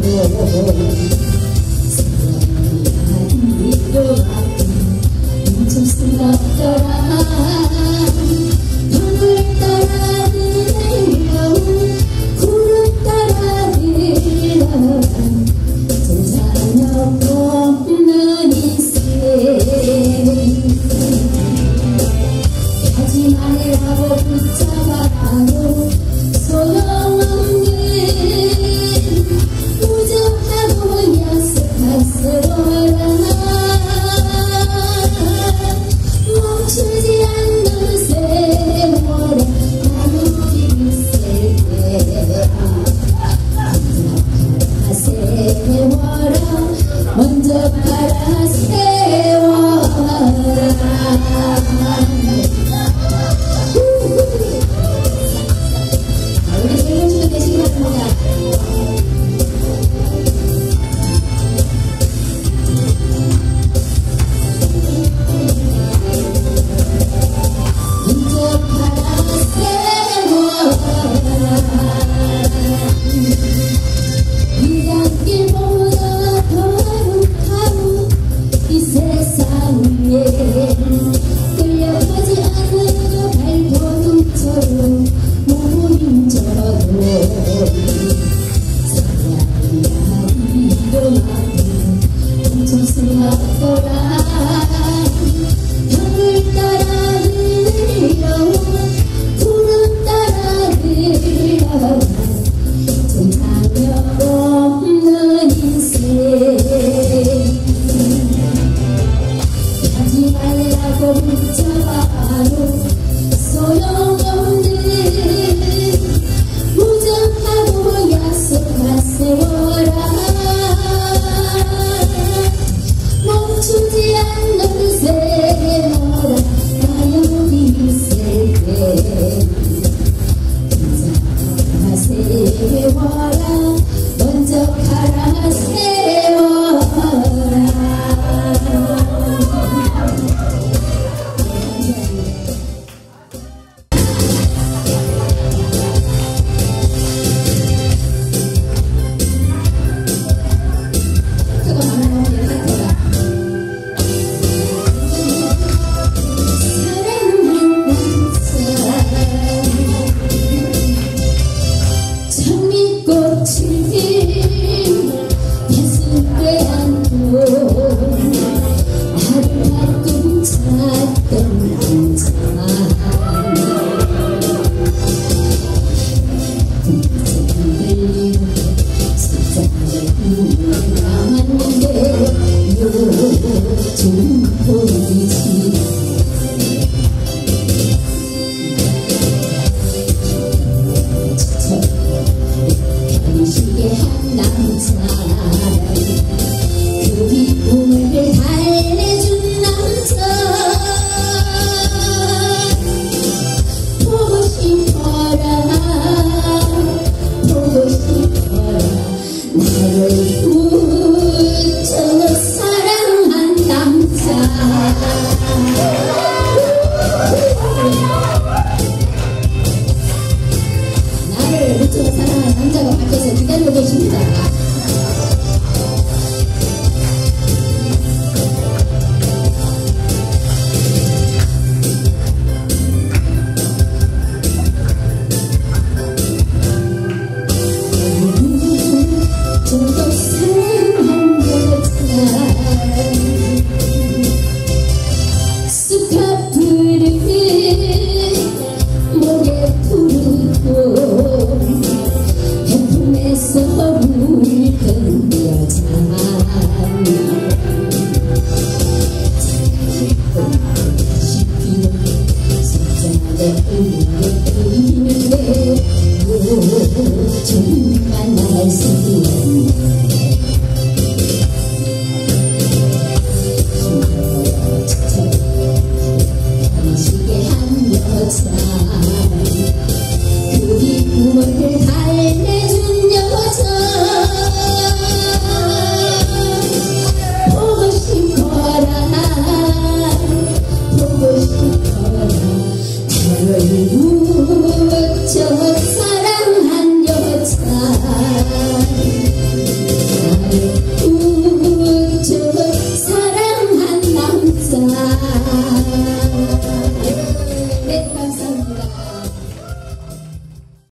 Gracias. 우리